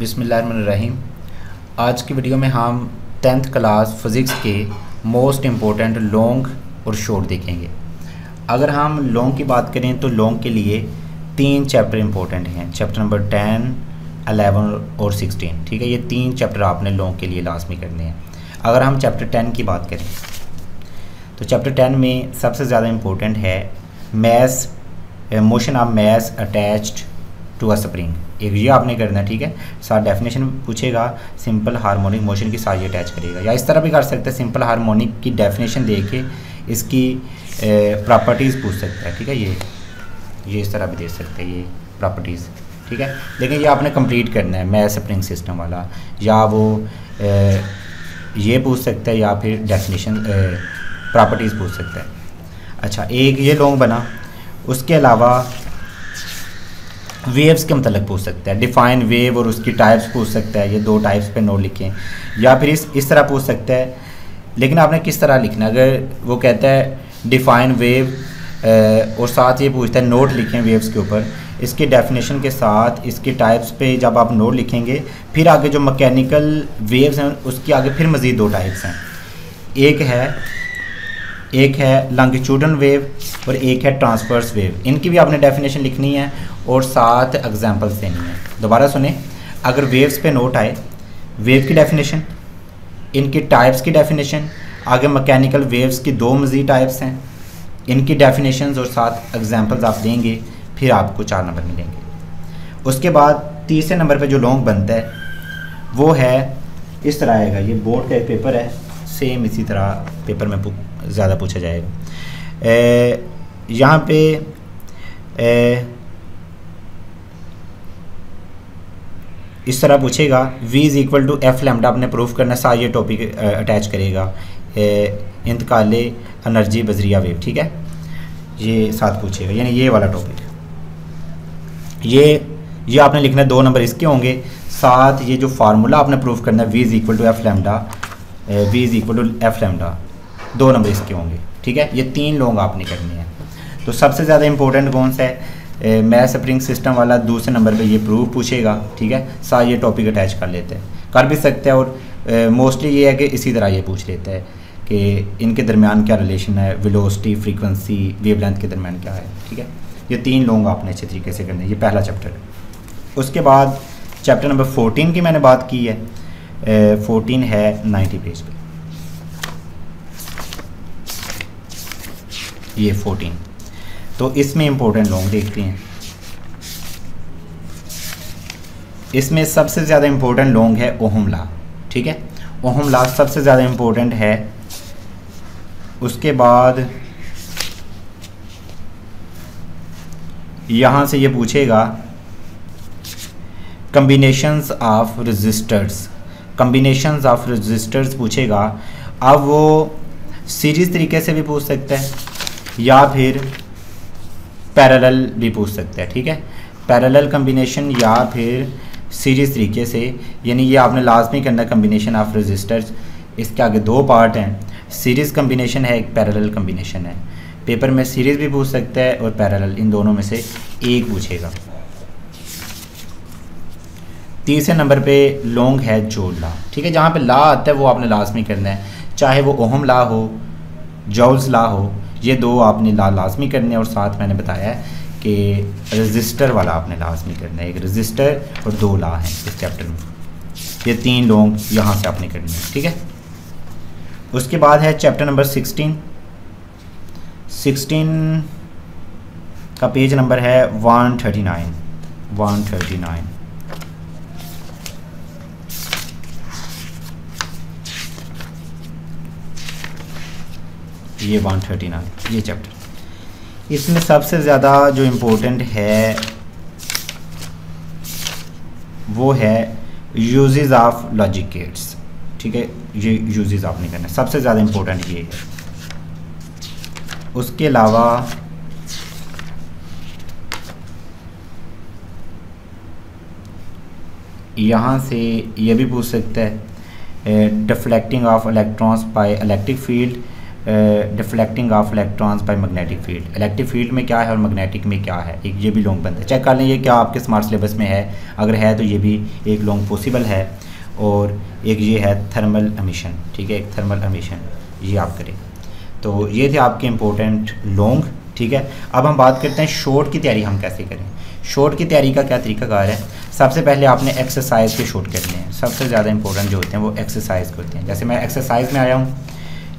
बिसमीम आज की वीडियो में हम टेंथ क्लास फ़िज़िक्स के मोस्ट इम्पोर्टेंट लॉन्ग और शॉर्ट देखेंगे। अगर हम लॉन्ग की बात करें तो लॉन्ग के लिए तीन चैप्टर इम्पोर्टेंट हैं, चैप्टर नंबर टेन अलेवन और सिक्सटीन। ठीक है, ये तीन चैप्टर आपने लॉन्ग के लिए लाजमी करने हैं। अगर हम चैप्टर टेन की बात करें तो चैप्टर टेन में सबसे ज़्यादा इम्पोर्टेंट है mass motion of mass attached to a spring. एक ये आपने करना है ठीक है? साथ डेफिनेशन पूछेगा सिंपल हार्मोनिक मोशन की सारी अटैच करेगा। या इस तरह भी कर सकते हैं सिंपल हार्मोनिक की डेफिनेशन दे के इसकी प्रॉपर्टीज़ पूछ सकता है ठीक है? ये ये इस तरह भी दे सकते हैं ये प्रॉपर्टीज़ ठीक है? लेकिन ये आपने कंप्लीट करना है मैथ स्प्रिंग सिस्टम वाला। या वो ए, ये पूछ सकता है या फिर डेफिनेशन प्रॉपर्टीज़ पूछ सकता है। अच्छा एक ये लॉन्ग बना उसके अलावा वेव्स के मतलब पूछ सकता है। डिफाइन वेव और उसकी टाइप्स पूछ सकता है। ये दो टाइप्स पे नोट लिखें। या फिर इस इस तरह पूछ सकता है। लेकिन आपने किस तरह लिखना अगर वो कहता है डिफाइन वेव और साथ ये पूछता है नोट लिखें वेव्स के ऊपर। इसकी डेफिनेशन के साथ, इसकी टाइप्स पे जब आप नोट लिखेंगे, फिर आगे जो मकैनिकल वेव्स हैं, उसके आगे फिर मज़ीद दो टाइप्स हैं। एक है एक है लॉन्गिट्यूडल वेव और एक है ट्रांसफर्स वेव इनकी भी आपने डेफिनेशन लिखनी है और साथ एग्जांपल्स देनी है। दोबारा सुने। अगर वेव्स पे नोट आए वेव की डेफिनेशन इनकी टाइप्स की डेफिनेशन आगे मैकेनिकल वेव्स की दो मज़ीद टाइप्स हैं, इनकी डेफिनेशन और साथ एग्जाम्पल्स आप देंगे, फिर आपको चार नंबर मिलेंगे। उसके बाद तीसरे नंबर पे जो लॉन्ग बनता है, वो है, इस तरह आएगा। ये बोर्ड का एक पेपर है सेम इसी तरह पेपर में ज़्यादा पूछा जाएगा। यहाँ पे ए, इस तरह पूछेगा v is equal to F lambda आपने प्रूफ करना सा ये टॉपिक अटैच करेगा। इंतकाल एनर्जी बजरिया वेव ठीक है? ये साथ पूछेगा यानी ये वाला टॉपिक ये ये आपने लिखना है दो नंबर इसके होंगे। साथ ये जो फार्मूला आपने प्रूफ करना है v is equal to F lambda V is equal to F lambda दो नंबर इसके होंगे, ठीक है? ये तीन लोग आपने करने हैं। तो सबसे ज़्यादा इंपॉर्टेंट कौन सा है? मैथ स्प्रिंग सिस्टम वाला दूसरे नंबर पे ये प्रूफ पूछेगा, ठीक है? साथ ये टॉपिक अटैच कर लेते हैं। कर भी सकते हैं और मोस्टली ये है कि इसी तरह ये पूछ लेते हैं कि इनके दरमियान क्या रिलेशन है वेलोसिटी फ्रीक्वेंसी वेवलेंथ के दरमियान क्या है, ठीक है? ये तीन लोग आपने अच्छे तरीके से करने ये पहला चैप्टर है उसके बाद चैप्टर नंबर फोर्टीन की मैंने बात की है। फोर्टीन है नाइन्टी पेज पे। ये फोर्टीन तो इसमें इंपॉर्टेंट लॉन्ग देखते हैं। इसमें सबसे ज़्यादा इंपॉर्टेंट लॉन्ग है ओहम ला, ठीक है? ओहम ला सबसे ज़्यादा इंपॉर्टेंट है। उसके बाद यहाँ से ये पूछेगा combinations of resistors combinations of resistors पूछेगा। अब वो सीरीज़ तरीके से भी पूछ सकते हैं। या फिर पैरेलल भी पूछ सकते हैं, ठीक है? पैरेलल कम्बिनेशन या फिर सीरीज़ तरीके से, यानी ये आपने लाजमी करना कम्बिनेशन ऑफ़ रजिस्टर्स इसके आगे दो पार्ट हैं। सीरीज़ कम्बिनेशन है, एक पैरेलल कम्बिनेशन है। पेपर में सीरीज़ भी पूछ सकता है और पैरेलल इन दोनों में से एक पूछेगा। तीसरे नंबर पे लॉन्ग है जोड़ ला ठीक है, जहाँ पे ला आता है, वो आपने लाजमी करना है। चाहे वो ओहम ला हो जॉल्स ला हो ये दो आपने ला, लाजमी करने और साथ मैंने बताया कि रजिस्टर वाला आपने लाजमी करना है। एक रजिस्टर और दो ला हैं इस चैप्टर में। ये तीन लोग यहाँ से आपने करने हैं, ठीक है? उसके बाद है चैप्टर नंबर सिक्सटीन सिक्सटीन का पेज नंबर है one thirty nine one thirty nine ये वन थर्टी नाइन ये चैप्टर इसमें सबसे ज़्यादा जो इम्पोर्टेंट है, वो है यूजेज ऑफ़ लॉजिक गेट्स ठीक है? ये यूजेस आपने करना सबसे ज़्यादा इम्पोर्टेंट ये है। उसके अलावा यहाँ से ये भी पूछ सकता है deflecting of electrons by electric field deflecting of electrons by magnetic field electric field में क्या है और मैग्नेटिक में क्या है? एक ये भी लॉन्ग बनता है। चेक कर लें ये क्या आपके स्मार्ट सिलेबस में है। अगर है तो ये भी एक लॉन्ग पॉसिबल है और एक ये है थर्मल अमीशन ठीक है? एक थर्मल अमीशन ये आप करें। तो ये थे आपके इम्पोर्टेंट लॉन्ग ठीक है? अब हम बात करते हैं शॉर्ट की तैयारी हम कैसे करें? शॉर्ट की तैयारी का क्या तरीकाकार है? सबसे पहले आपने एक्सरसाइज के शॉर्ट करने हैं। सबसे ज़्यादा इंपॉर्टेंट जो होते हैं वो एक्सरसाइज के होते हैं। जैसे मैं एक्सरसाइज में आया हूँ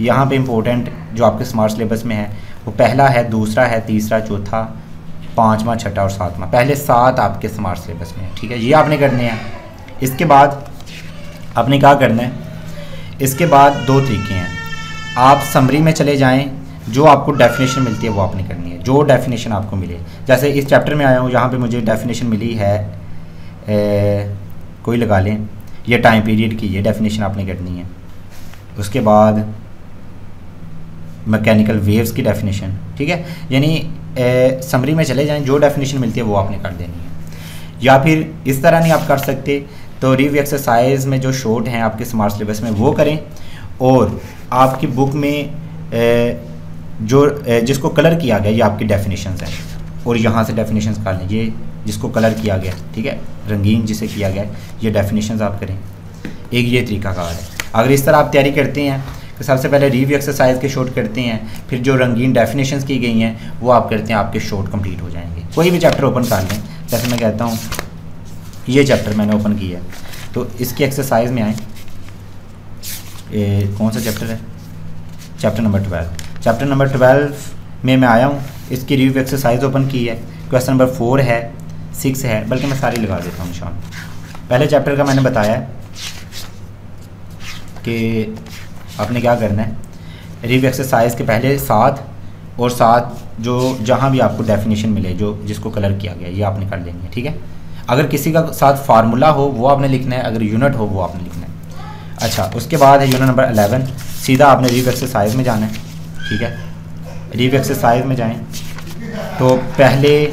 यहाँ पे इम्पोर्टेंट जो आपके स्मार्ट सिलेबस में है वो पहला है दूसरा है तीसरा चौथा पाँचवा छठा और सातवां। पहले सात आपके स्मार्ट सिलेबस में है ठीक है? ये आपने करने हैं। इसके बाद आपने क्या करना है? इसके बाद दो तरीके हैं। आप समरी में चले जाएँ जो आपको डेफिनेशन मिलती है वो आपने करनी है। जो डेफिनेशन आपको मिले। जैसे इस चैप्टर में आया हूँ यहाँ पे मुझे डेफिनेशन मिली है ए, कोई लगा लें ये टाइम पीरियड की ये डेफिनेशन आपने करनी है। उसके बाद मैकेनिकल वेव्स की डेफिनेशन ठीक है? यानी समरी में चले जाएँ, जो डेफिनेशन मिलती है, वो आपने कर देनी है। या फिर, इस तरह नहीं आप कर सकते तो रिव एक्सरसाइज में जो शॉर्ट हैं आपके स्मार्ट सिलेबस में, वो करें। और आपकी बुक में जो जिसको कलर किया गया, ये आपकी डेफिनेशन हैं। और यहाँ से डेफिनेशन कर लें। ये जिसको कलर किया गया, ठीक है? रंगीन जिसे किया गया, ये डेफिनेशन आप करें। एक ये तरीका कार है। अगर इस तरह आप तैयारी करते हैं तो सबसे पहले रिव्यू एक्सरसाइज के शॉर्ट करते हैं, फिर जो रंगीन डेफिनेशन की गई हैं, वो आप करते हैं, आपके शॉर्ट कंप्लीट हो जाएँगे। कोई भी चैप्टर ओपन कर लें। जैसे मैं कहता हूँ, ये चैप्टर मैंने ओपन किया है। तो इसकी एक्सरसाइज में आए। कौन सा चैप्टर है? Chapter number twelve chapter number twelve में मैं आया हूँ। इसकी रिव्यू एक्सरसाइज ओपन की है। क्वेश्चन नंबर फोर है सिक्स है, बल्कि मैं सारी लगा देता हूँ, शाम। पहले चैप्टर का मैंने बताया कि आपने क्या करना है? रिव्यू एक्सरसाइज के पहले सात और सात जो, जहाँ भी आपको डेफिनेशन मिले, जो जिसको कलर किया गया, ये आपने कर लेंगे ठीक है? अगर किसी का साथ फार्मूला हो, वो आपने लिखना है, अगर यूनिट हो, वो आपने लिखना है। अच्छा उसके बाद है यूनिट नंबर अलेवन सीधा आपने रिव्यू एक्सरसाइज में जाना है, ठीक है? रिव एक्सरसाइज में जाएँ तो पहले,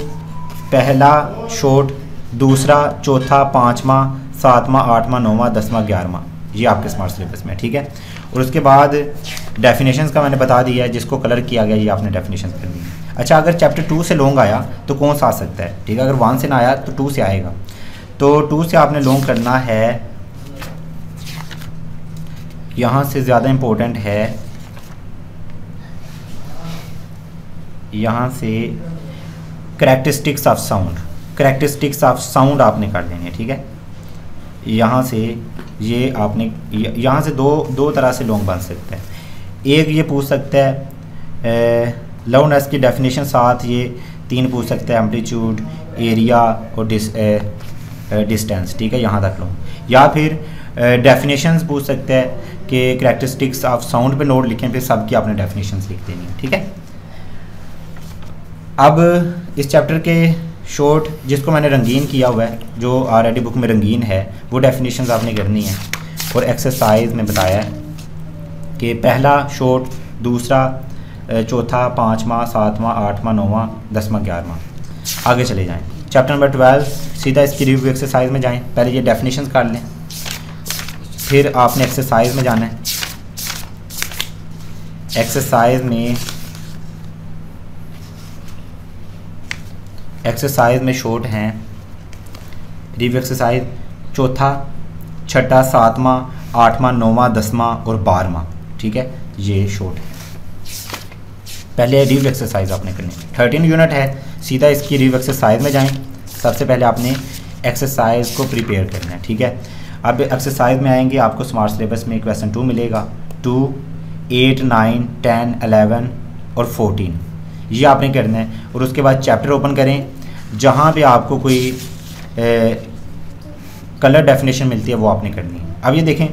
पहला शॉट दूसरा, चौथा, पाँचवा, सातवां, आठवां, नौवां, दसवां, ग्यारहवां, ये आपके स्मार्ट सिलेबस में ठीक है? और उसके बाद डेफिनेशंस का मैंने बता दिया है, जिसको कलर किया गया, ये आपने डेफिनेशन करनी है अच्छा अगर चैप्टर टू से लॉन्ग आया तो कौन सा आ सकता है? ठीक है, अगर वन से ना आया तो टू से आएगा। तो टू से आपने लॉन्ग करना है। यहाँ से ज़्यादा इम्पोर्टेंट है। यहाँ से characteristics of sound characteristics of sound आपने कर देने ठीक है? यहाँ से ये आपने यहाँ से दो दो तरह से लॉन्ग बन सकते हैं। एक ये पूछ सकता है लाउडनेस की डेफिनेशन साथ ये तीन पूछ सकते हैं एम्पलीट्यूड एरिया और डिस ए, डिस्टेंस ठीक है यहाँ तक लॉन्ग या फिर डेफिनेशंस पूछ सकते हैं कि करेक्टरिस्टिक्स ऑफ़ साउंड पे नोट लिखें फिर सब की आपने डेफिनेशंस लिख देनी है ठीक है? अब इस चैप्टर के शॉर्ट जिसको मैंने रंगीन किया हुआ है, जो ऑलरेडी बुक में रंगीन है, वो डेफिनेशन आपने करनी है। और एक्सरसाइज में बताया है कि पहला शॉर्ट दूसरा चौथा, पाँचवा, सातवां, आठवां, नौवां, दसवां, ग्यारहवां। आगे चले जाएँ। चैप्टर नंबर ट्वेल्व सीधा इसकी रिव्यू एक्सरसाइज में जाएँ। पहले ये डेफिनेशन कर लें। फिर आपने एक्सरसाइज में जाना है। एक्सरसाइज में एक्सरसाइज में शॉर्ट हैं। रिव्यू एक्सरसाइज चौथा, छठा, सातवां, आठवां, नौवां, दसवां और बारहवां, ठीक है? ये शॉर्ट है। पहले रिव्यू एक्सरसाइज आपने करनी थर्टीन यूनिट है। सीधा इसकी रिव्यू एक्सरसाइज में जाएँ। सबसे पहले आपने एक्सरसाइज को प्रिपेयर करना है, ठीक है? अब एक्सरसाइज में आएँगे, आपको स्मार्ट सिलेबस में क्वेश्चन टू मिलेगा। Two eight nine ten eleven और फोर्टीन ये आपने करना है। और उसके बाद चैप्टर ओपन करें जहाँ भी आपको कोई ए, कलर डेफिनेशन मिलती है वो आपने करनी है। अब ये देखें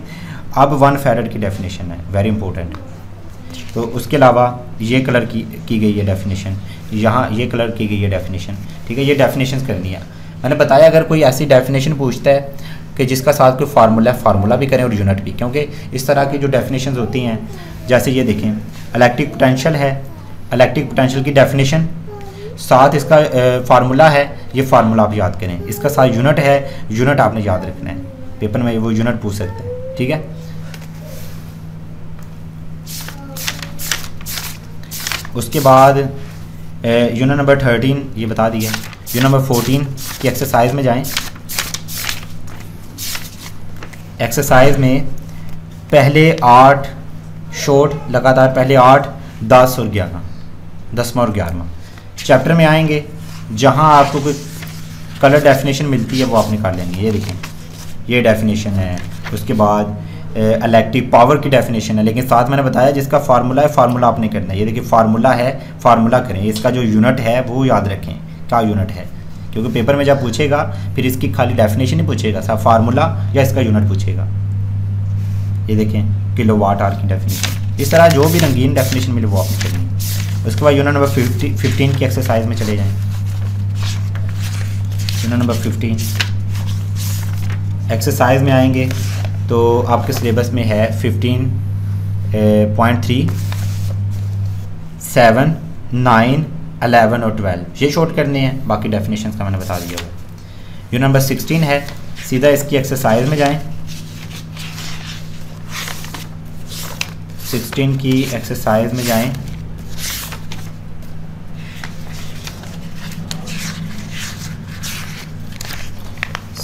अब वन फेरेड की डेफिनेशन है वेरी इंपॉर्टेंट तो उसके अलावा ये कलर की की गई है डेफिनेशन यहाँ ये कलर की गई है डेफिनेशन ठीक है ये डेफिनेशन करनी है। मैंने बताया अगर कोई ऐसी डेफिनेशन पूछता है कि जिसका साथ कोई फार्मूला है फार्मूला भी करें और यूनिट भी क्योंकि इस तरह की जो डेफिनेशन होती हैं जैसे ये देखें इलेक्ट्रिक पोटेंशियल है इलेक्ट्रिक पोटेंशियल की डेफिनेशन साथ इसका फार्मूला है, ये फार्मूला आप याद करें। इसका साथ यूनिट है यूनिट आपने याद रखना है। पेपर में वो यूनिट पूछ सकते हैं, ठीक है? उसके बाद यूनिट नंबर थर्टीन ये बता दिया। यूनिट नंबर फोर्टीन की एक्सरसाइज में जाएँ। एक्सरसाइज में पहले आठ शॉर्ट लगातार पहले आठ, दस और ग्यारह। दसवा और ग्यारहवा। चैप्टर में आएँगे, जहाँ आपको कोई कलर डेफिनेशन मिलती है, वो आप निकाल लेंगे। ये देखें, ये डेफिनेशन है, उसके बाद इलेक्ट्रिक पावर की डेफिनेशन है। लेकिन साथ मैंने बताया, जिसका फार्मूला है फार्मूला आपने करना है। ये देखिए फार्मूला है फार्मूला करें। इसका जो यूनिट है, वो याद रखें, क्या यूनिट है। क्योंकि पेपर में जब पूछेगा, फिर इसकी खाली डेफिनेशन ही पूछेगा साहब फार्मूला या इसका यूनिट पूछेगा। ये देखें किलो वाट आर की डेफिनेशन इस तरह जो भी रंगीन डेफिनेशन मिले, वो आपने करनी उसके बाद यूनिट नंबर फिफ्टी फिफ्टीन की एक्सरसाइज में चले जाएँ। यूनिट नंबर फिफ्टीन एक्सरसाइज में आएँगे तो आपके सिलेबस में है fifteen point three seven nine eleven और ट्वेल्व ये शॉर्ट करने हैं, बाकी डेफिनेशन का मैंने बता दिया वो यूनिट नंबर सिक्सटीन है, सीधा इसकी एक्सरसाइज में जाएँ। सिक्सटीन की एक्सरसाइज में जाएँ।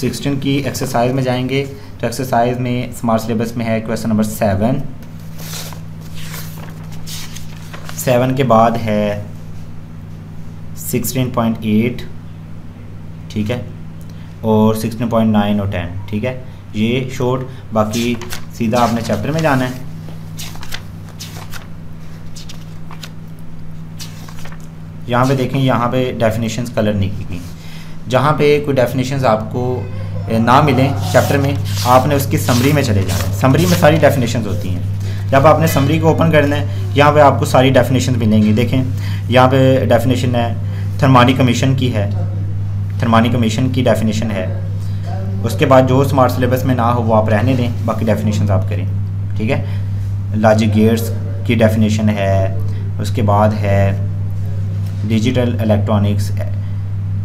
सिक्सटीन की एक्सरसाइज में जाएँगे तो एक्सरसाइज में स्मार्ट सिलेबस में है क्वेश्चन नंबर सेवन सेवन के बाद है सिक्सटीन पॉइंट एट ठीक है? और सिक्सटीन पॉइंट नाइन और टेन ठीक है? ये शॉर्ट बाकी सीधा आपने चैप्टर में जाना है. यहाँ पे देखें, यहाँ पे डेफिनेशंस कलर नहीं की गई जहाँ पे कोई डेफिनेशंस आपको ना मिलें चैप्टर में, आपने उसकी समरी में चले जाना समरी में सारी डेफिनेशंस होती हैं। जब आपने समरी को ओपन करना है, यहाँ पे आपको सारी डेफिनेशन मिलेंगी। देखें, यहाँ पे डेफिनेशन है थर्मानी कमीशन की है। थर्मानी कमीशन की डेफिनेशन है। उसके बाद जो स्मार्ट सिलेबस में ना हो, वो आप रहने दें, बाकी डेफिनेशन आप करें। ठीक है? लॉजिक गेयर्स की डेफिनेशन है, उसके बाद है डिजिटल इलेक्ट्रॉनिक्स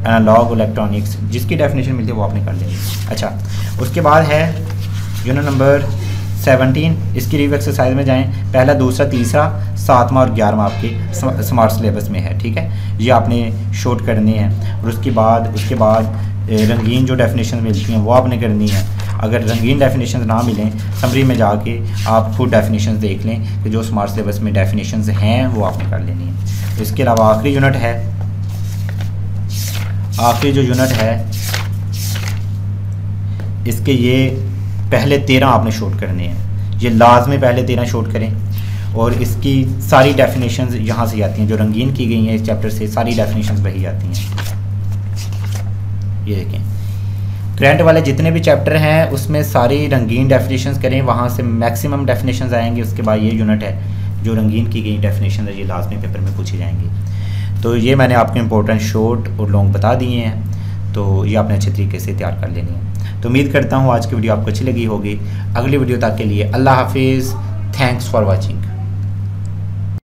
एनालॉग इलेक्ट्रॉनिक्स जिसकी डेफिनेशन मिलती है वो आपने कर लेनी अच्छा उसके बाद है यूनिट नंबर सेवनटीन इसकी रिव्यू एक्सरसाइज में जाएँ। पहला, दूसरा, तीसरा, सातवां और ग्यारहवा आपके स्मार्ट सिलेबस में है, ठीक है? ये आपने शॉर्ट करनी है। और उसके बाद उसके बाद रंगीन जो डेफिनेशन मिलती हैं, वो आपने करनी है। अगर रंगीन डेफिनेशन ना मिलें समरी में जाके आप खुद डेफिनेशन देख लें कि जो स्मार्ट सिलेबस में डेफिनेशन हैं, वो आपने कर लेनी है। इसके अलावा आखिरी यूनिट है आखिरी जो यूनिट है, इसके ये पहले तेरह आपने शूट करने हैं। ये लाजमी पहले तेरह शूट करें और इसकी सारी डेफिनेशन यहाँ से आती हैं, जो रंगीन की गई हैं इस चैप्टर से, सारी डेफिनेशन वही आती हैं। ये देखें। करंट वाले जितने भी चैप्टर हैं, उसमें सारी रंगीन डेफिनेशन करें, वहाँ से मैक्सिमम डेफिनेशन आएँगे, उसके बाद ये यूनिट है, जो रंगीन की गई डेफिनेशन है, ये लाजमी पेपर में पूछी जाएँगी। तो ये मैंने आपको इम्पोर्टेंट शॉर्ट और लॉन्ग बता दिए हैं। तो ये आपने अच्छे तरीके से तैयार कर लेनी है। तो उम्मीद करता हूँ आज की वीडियो आपको अच्छी लगी होगी। अगली वीडियो तक के लिए अल्लाह हाफिज़। Thanks for watching